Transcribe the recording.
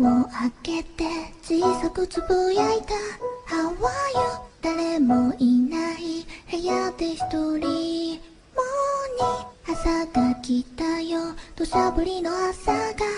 「窓を開けて小さくつぶやいた。How are you? 誰もいない。部屋で一人。モーニ朝が来たよ。土砂降りの朝が。